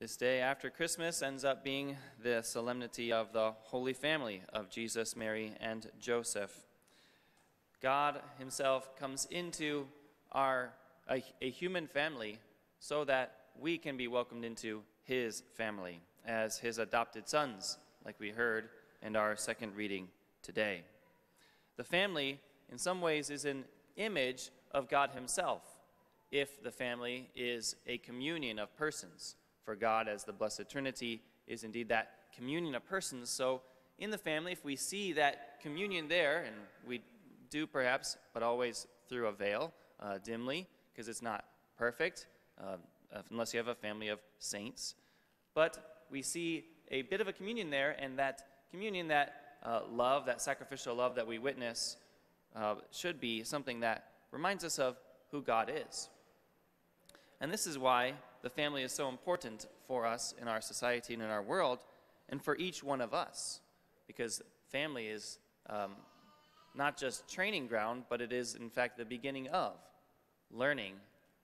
This day after Christmas ends up being the solemnity of the Holy Family of Jesus, Mary, and Joseph. God Himself comes into our a, a, human family so that we can be welcomed into His family as His adopted sons, like we heard in our second reading today. The family, in some ways, is an image of God Himself if the family is a communion of persons. For God, as the Blessed Trinity, is indeed that communion of persons. So, in the family, if we see that communion there, and we do perhaps, but always through a veil, uh, dimly, because it's not perfect, uh, unless you have a family of saints. But we see a bit of a communion there, and that communion, that uh, love, that sacrificial love that we witness, uh, should be something that reminds us of who God is. And this is why the family is so important for us in our society and in our world, and for each one of us, because family is um, not just training ground, but it is, in fact, the beginning of learning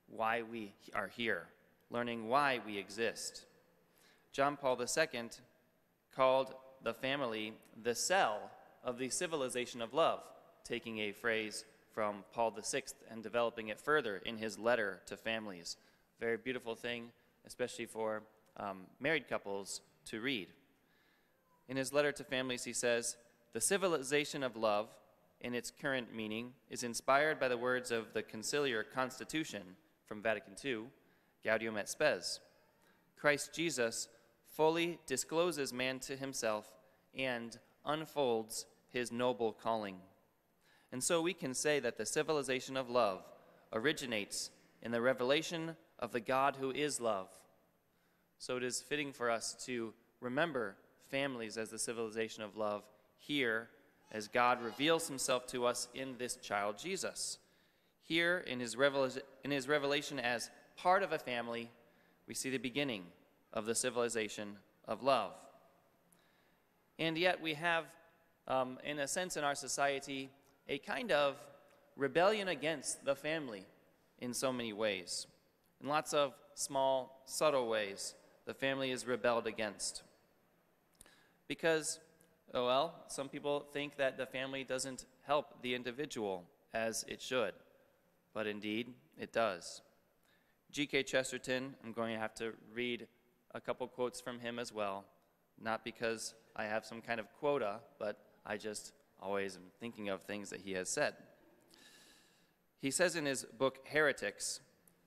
why we are here, learning why we exist. John Paul II called the family the cell of the civilization of love, taking a phrase from Paul VI and developing it further in his letter to families. Very beautiful thing, especially for um, married couples to read. In his letter to families, he says, The civilization of love, in its current meaning, is inspired by the words of the Conciliar Constitution from Vatican II, Gaudium et Spes. Christ Jesus fully discloses man to himself and unfolds his noble calling. And so we can say that the civilization of love originates in the revelation of the God who is love. So it is fitting for us to remember families as the civilization of love here as God reveals himself to us in this child Jesus. Here in his, revel- in his revelation as part of a family, we see the beginning of the civilization of love. And yet we have, um, in a sense in our society, a kind of rebellion against the family in so many ways. In lots of small, subtle ways, the family is rebelled against. Because, oh well, some people think that the family doesn't help the individual as it should. But indeed, it does. G.K. Chesterton, I'm going to have to read a couple quotes from him as well. Not because I have some kind of quota, but I just always am thinking of things that he has said. He says in his book Heretics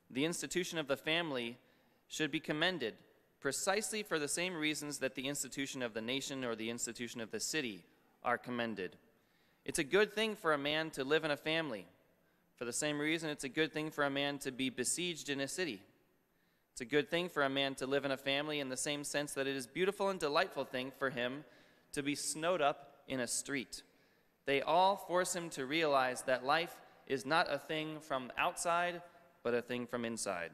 the institution of the family should be commended precisely for the same reasons that the institution of the nation or the institution of the city are commended. It's a good thing for a man to live in a family. For the same reason, it's a good thing for a man to be besieged in a city. It's a good thing for a man to live in a family in the same sense that it is beautiful and delightful thing for him to be snowed up in a street. They all force him to realize that life is not a thing from outside, but a thing from inside.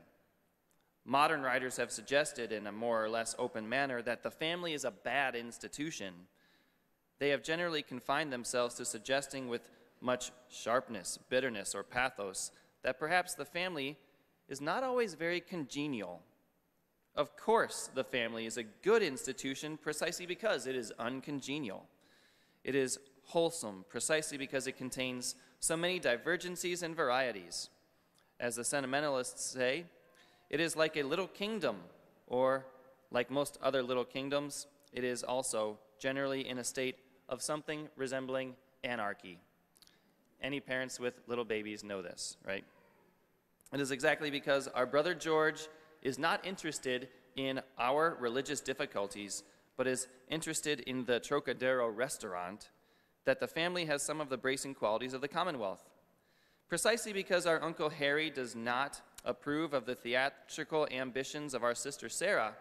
Modern writers have suggested, in a more or less open manner, that the family is a bad institution. They have generally confined themselves to suggesting with much sharpness, bitterness, or pathos that perhaps the family is not always very congenial. Of course, the family is a good institution precisely because it is uncongenial. It is wholesome precisely because it contains so many divergencies and varieties. As the sentimentalists say, it is like a little kingdom, or like most other little kingdoms, it is also generally in a state of something resembling anarchy. Any parents with little babies know this, right? It is exactly because our brother George is not interested in our religious difficulties, but is interested in the Trocadero restaurant, that the family has some of the bracing qualities of the Commonwealth. Precisely because our Uncle Harry does not approve of the theatrical ambitions of our sister Sarah,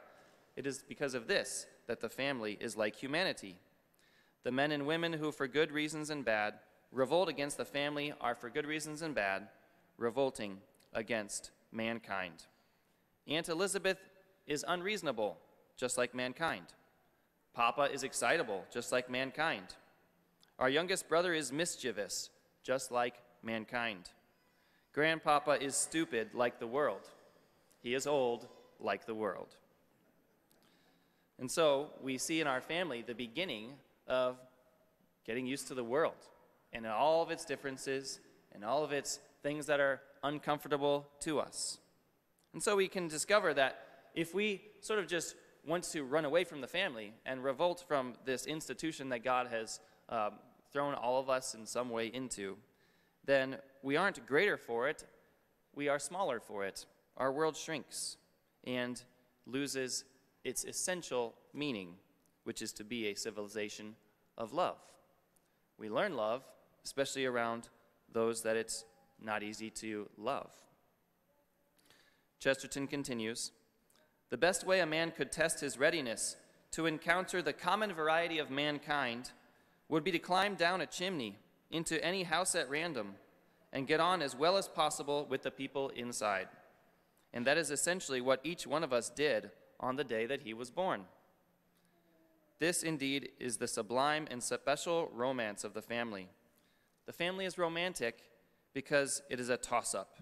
it is because of this that the family is like humanity. The men and women who, for good reasons and bad, revolt against the family are, for good reasons and bad, revolting against mankind. Aunt Elizabeth is unreasonable, just like mankind. Papa is excitable, just like mankind. Our youngest brother is mischievous, just like mankind. Grandpapa is stupid like the world. He is old like the world. And so we see in our family the beginning of getting used to the world and all of its differences and all of its things that are uncomfortable to us. And so we can discover that if we sort of just want to run away from the family and revolt from this institution that God has um, thrown all of us in some way into, then we aren't greater for it, we are smaller for it. Our world shrinks and loses its essential meaning, which is to be a civilization of love. We learn love, especially around those that it's not easy to love. Chesterton continues The best way a man could test his readiness to encounter the common variety of mankind would be to climb down a chimney into any house at random and get on as well as possible with the people inside. And that is essentially what each one of us did on the day that he was born. This indeed is the sublime and special romance of the family. The family is romantic because it is a toss up.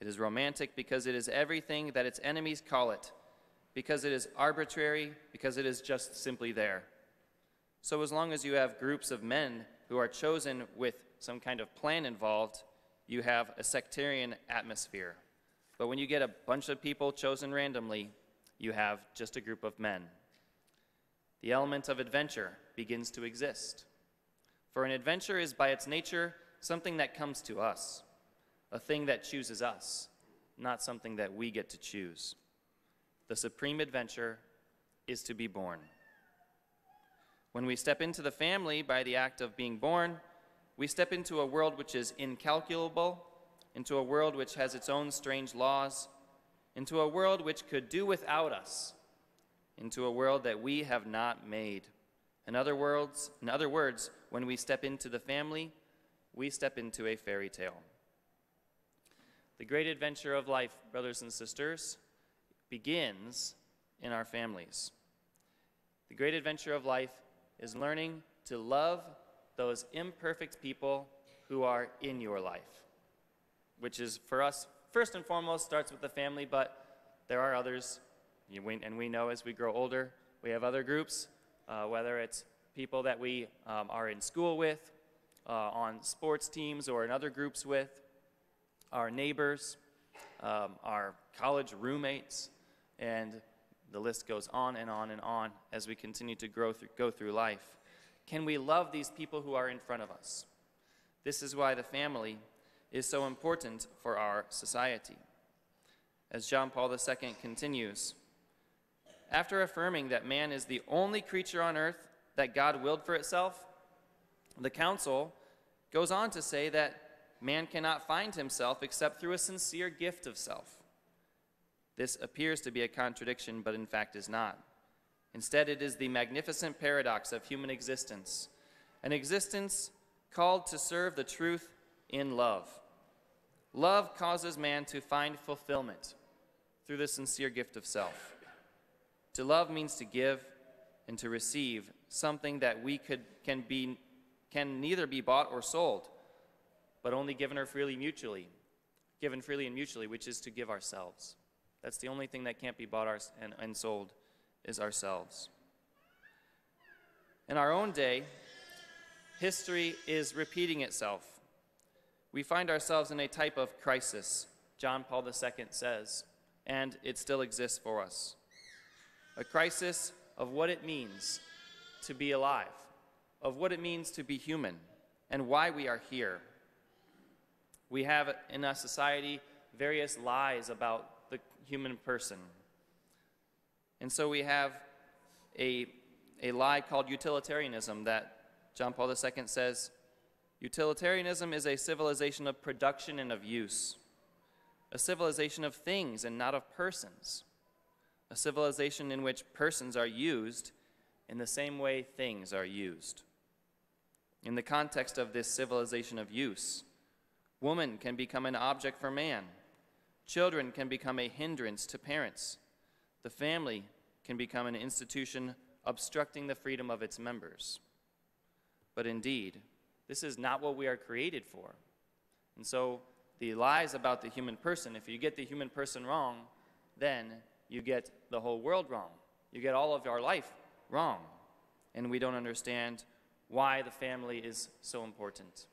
It is romantic because it is everything that its enemies call it, because it is arbitrary, because it is just simply there. So, as long as you have groups of men who are chosen with some kind of plan involved, you have a sectarian atmosphere. But when you get a bunch of people chosen randomly, you have just a group of men. The element of adventure begins to exist. For an adventure is by its nature something that comes to us, a thing that chooses us, not something that we get to choose. The supreme adventure is to be born. When we step into the family by the act of being born, we step into a world which is incalculable, into a world which has its own strange laws, into a world which could do without us, into a world that we have not made. In other words, in other words, when we step into the family, we step into a fairy tale. The great adventure of life, brothers and sisters, begins in our families. The great adventure of life is learning to love those imperfect people who are in your life, which is for us, first and foremost, starts with the family, but there are others. And we know as we grow older, we have other groups, uh, whether it's people that we um, are in school with, uh, on sports teams, or in other groups with, our neighbors, um, our college roommates, and the list goes on and on and on as we continue to grow through, go through life. Can we love these people who are in front of us? This is why the family is so important for our society. As John Paul II continues, after affirming that man is the only creature on earth that God willed for itself, the council goes on to say that man cannot find himself except through a sincere gift of self. This appears to be a contradiction, but in fact is not. Instead, it is the magnificent paradox of human existence an existence called to serve the truth in love. Love causes man to find fulfillment through the sincere gift of self. To love means to give and to receive something that we could, can, be, can neither be bought or sold, but only given or freely mutually, given freely and mutually, which is to give ourselves. That's the only thing that can't be bought and, sold is ourselves. In our own day, history is repeating itself. We find ourselves in a type of crisis, John Paul II says, and it still exists for us. A crisis of what it means to be alive, of what it means to be human, and why we are here. We have in our society various lies about human person, and so we have a, a lie called utilitarianism that John Paul II says utilitarianism is a civilization of production and of use, a civilization of things and not of persons, a civilization in which persons are used in the same way things are used. In the context of this civilization of use, woman can become an object for man, children can become a hindrance to parents, the family can become an institution obstructing the freedom of its members. But indeed, this is not what we are created for. And so, the lies about the human person, if you get the human person wrong, then you get the whole world wrong. you get all of our life wrong, and we don't understand why the family is so important.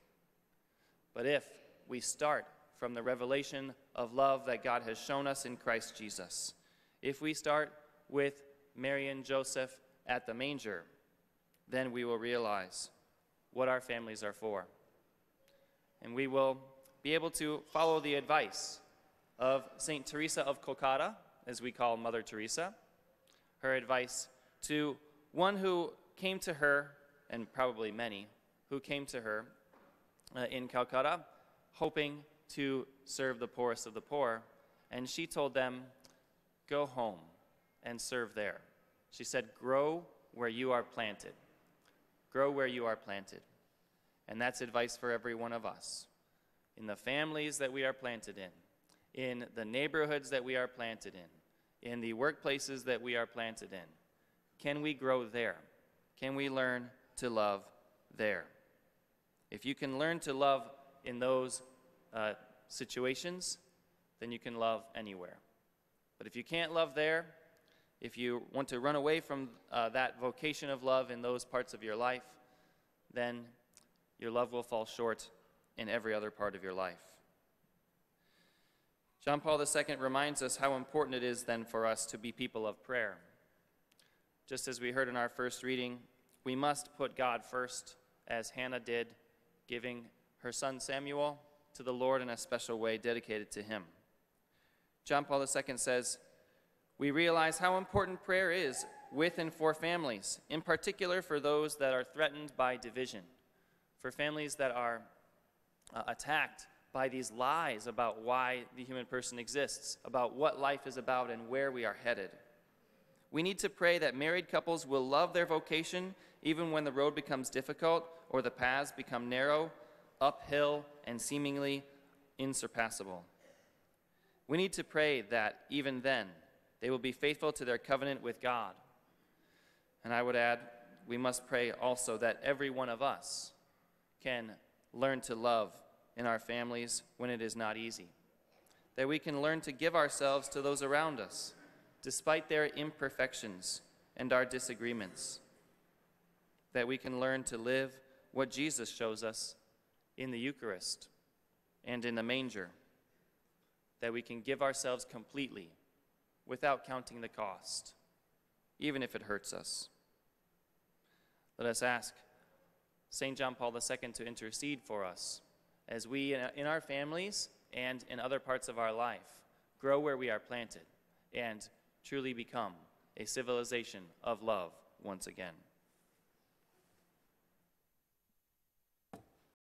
But if we start from the revelation of love that God has shown us in Christ Jesus, if we start with Mary and Joseph at the manger, then we will realize what our families are for. And we will be able to follow the advice of St. Teresa of Calcutta, as we call Mother Teresa, her advice to one who came to her, and probably many, who came to her uh, in Calcutta, hoping to serve the poorest of the poor. And she told them, Go home and serve there. She said, Grow where you are planted. Grow where you are planted. And that's advice for every one of us. In the families that we are planted in, in the neighborhoods that we are planted in, in the workplaces that we are planted in, can we grow there? Can we learn to love there? If you can learn to love in those uh, situations, then you can love anywhere. But if you can't love there, if you want to run away from uh, that vocation of love in those parts of your life, then your love will fall short in every other part of your life. John Paul II reminds us how important it is then for us to be people of prayer. Just as we heard in our first reading, we must put God first, as Hannah did, giving her son Samuel to the Lord in a special way dedicated to him. John Paul II says, We realize how important prayer is with and for families, in particular for those that are threatened by division, for families that are uh, attacked by these lies about why the human person exists, about what life is about, and where we are headed. We need to pray that married couples will love their vocation even when the road becomes difficult or the paths become narrow, uphill, and seemingly insurpassable. We need to pray that even then they will be faithful to their covenant with God. And I would add, we must pray also that every one of us can learn to love in our families when it is not easy. That we can learn to give ourselves to those around us, despite their imperfections and our disagreements. That we can learn to live what Jesus shows us in the Eucharist and in the manger. That we can give ourselves completely without counting the cost, even if it hurts us. Let us ask St. John Paul II to intercede for us as we, in our families and in other parts of our life, grow where we are planted and truly become a civilization of love once again.